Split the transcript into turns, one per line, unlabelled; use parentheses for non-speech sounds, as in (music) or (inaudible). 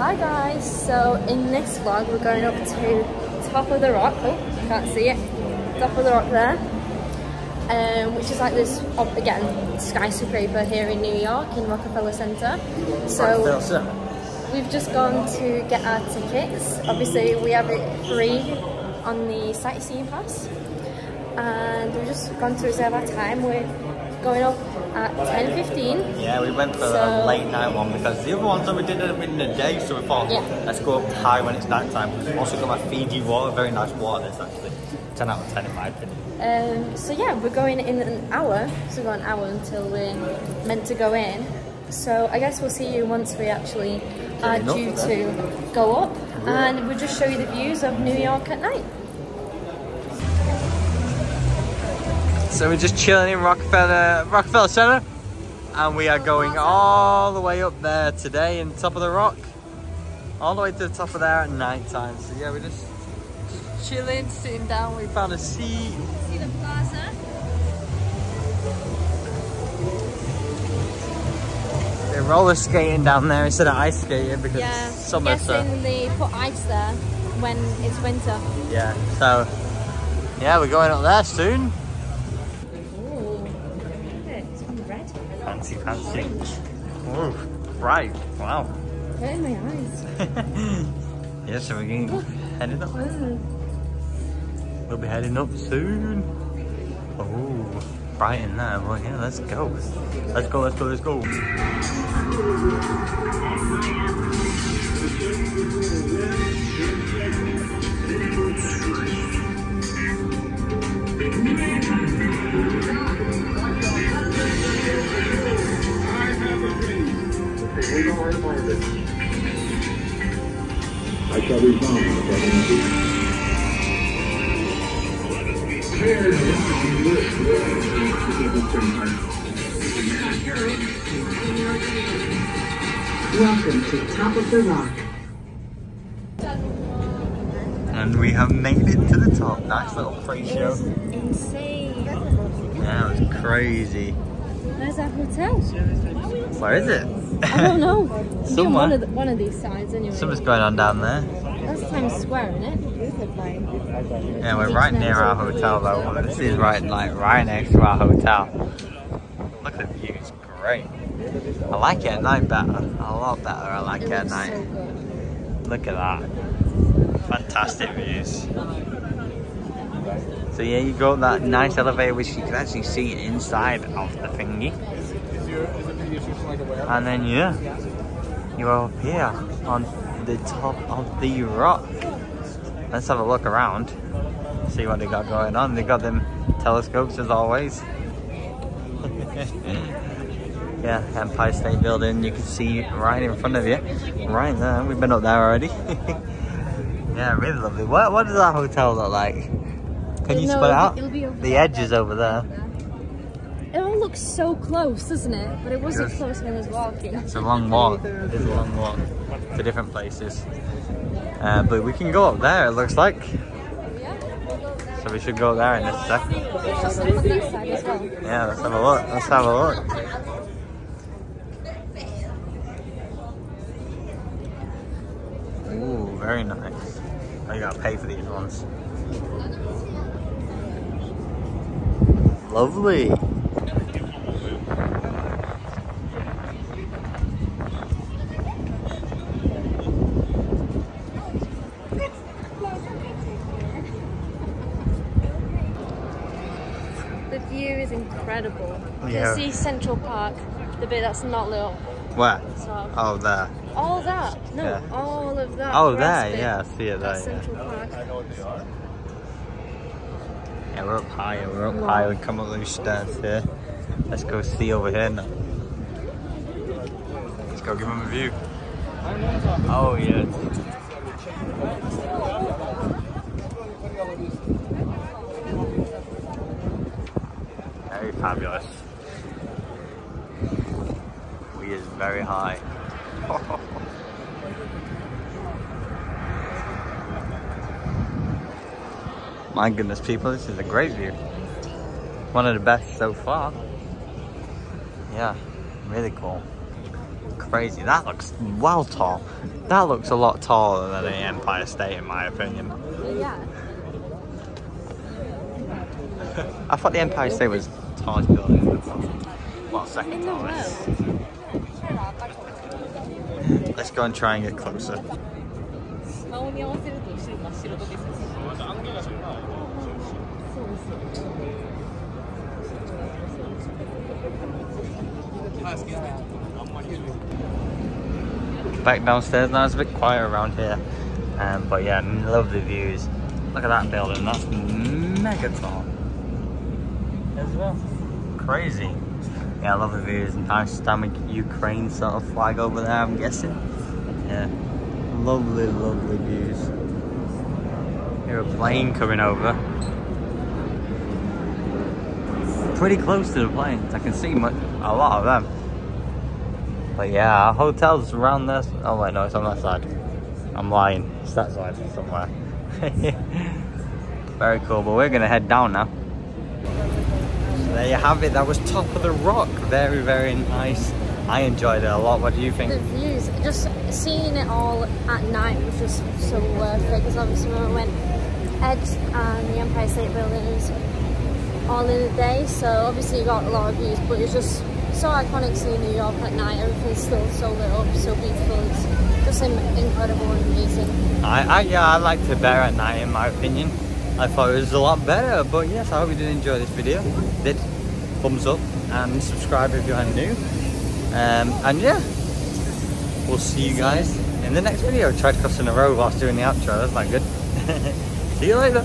Hi guys, so in this vlog we're going up to top of the rock, oh you can't see it, top of the rock there, um, which is like this, again, skyscraper here in New York in Rockefeller Center. So we've just gone to get our tickets, obviously we have it free on the sightseeing pass. And we've just gone to reserve our time, we're going up at 10.15.
Yeah, we went for
So-
a late night one because the other ones that we did it in the day, so we thought,
Yeah.
let's go up high when it's night time. We've also got my Fiji water, very nice water this actually. 10 out of 10 in my opinion.
Um, so yeah, we're going in an hour. So we've got an hour until we're meant to go in. So I guess we'll see you once we actually are due to go up, and we'll just show you the views of New York at night.
So we're just chilling in Rockefeller, Rockefeller Center, and we are going all the way up there today in top of the rock, all the way to the top of there at night time. So yeah, we're just chilling, sitting down. We found a seat.
See the plaza?
They're roller skating down there instead of ice skating because
Yeah.
it's summer. So
Guessing they put ice there when it's winter.
yeah, so yeah, we're going up there soon.
Ooh, it's red.
Fancy, fancy. Ooh, right. Wow.
Hurting my eyes. (laughs)
yeah, so we're getting headed up. We'll be heading up soon. Oh, bright in there. Well, yeah, let's go. Let's go, let's go, let's go. (laughs)
I shall be found, Brother.
Welcome to Top of the Rock.
And we have made it to the top. Nice little pre-show.
Insane.
Yeah, it was crazy.
Where's our hotel?
Where is it?
I don't know. (laughs)
Somewhere.
one of, the, one of these sides anyway.
Something's going on down there.
That's Times Square, isn't it?
Yeah, we're right near our hotel though. This is right like right next to our hotel. Look at the view, it's great. I like it at night better. A lot better I like it,
It
at night.
so.
Look at that. Fantastic views. So yeah, you go up that nice elevator which you can actually see inside of the thingy. And then yeah, you're up here on the top of the rock. Let's have a look around, see what they got going on. They got them telescopes as always. (laughs) yeah, Empire State Building, you can see right in front of you. Right there, we've been up there already. (laughs) yeah, really lovely. What, what does that hotel look like? Can you
No,
spell out?
it'll be over
The
there.
edge is over there.
It all looks so close, doesn't it? But it wasn't
Yes.
close when I was walking.
It's a long walk. It is a long walk to different places. Uh, but we can go up there, it looks like. So we should go there in a sec.
Let's look on that side as well.
Yeah, let's have a look. Let's have a look. Ooh, very nice. Oh, you gotta pay for these ones. Lovely.
The view is incredible. You
Yeah.
can see Central Park, the bit that's not lit up.
Where?
So
Oh, there.
all that, no,
Yeah.
all of that.
Oh, there.
bit,
Yeah, I see it there.
That's
Yeah.
Central Park.
Yeah, we're up higher. We're up higher. We come up those stairs here. Let's go see over here now. Let's go give them a view. Oh yeah. Very fabulous. We is very high. (laughs) My goodness, people, this is a great view. One of the best so far. Yeah, really cool. Crazy. That looks well tall. That looks a lot taller than the Empire State, in my opinion.
Yeah. (laughs)
I thought the Empire State was the tallest building in the world. Well, second tallest. Let's go and try and get closer. Back downstairs now, it's a bit quiet around here. Um, but yeah, lovely views. Look at that building, that's mega tall. As well. Crazy. Yeah, I love the views. Nice stomach Ukraine sort of flag over there, I'm guessing. Yeah. Lovely, lovely views. Hear a plane coming over. Pretty close to the planes. I can see much, a lot of them. But yeah, hotel's around this. Oh wait, no, it's on that side. I'm lying. It's that side somewhere. (laughs) Very cool, but we're gonna head down now. So there you have it. That was top of the rock. Very, very nice. I enjoyed it a lot. What do you think?
The views, just seeing it all at night was just so worth it because obviously when we went Edge and the Empire State Building all in the day so obviously you got a lot of views but it's just so iconic seeing New York at night everything's still so lit up so beautiful it's just incredible and amazing
I, I yeah, I liked it better at night in my opinion. I thought it was a lot better, but yes, I hope you did enjoy this video. Did thumbs up and subscribe if you're new. Um, and yeah, we'll see you guys in the next video. Tried crossing the road whilst doing the outro. That's not good. (laughs) see you later.